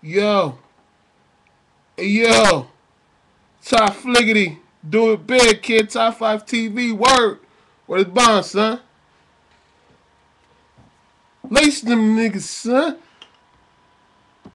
Yo. Yo. Top Fliggity. Do it big, kid. Top 5 TV. Word. What is bond, son? Lace them niggas, son.